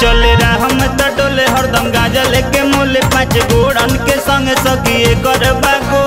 चल हम तटोले हरदम गाजल के मोले पाँच गोड़न के संग सकिए कर बागो।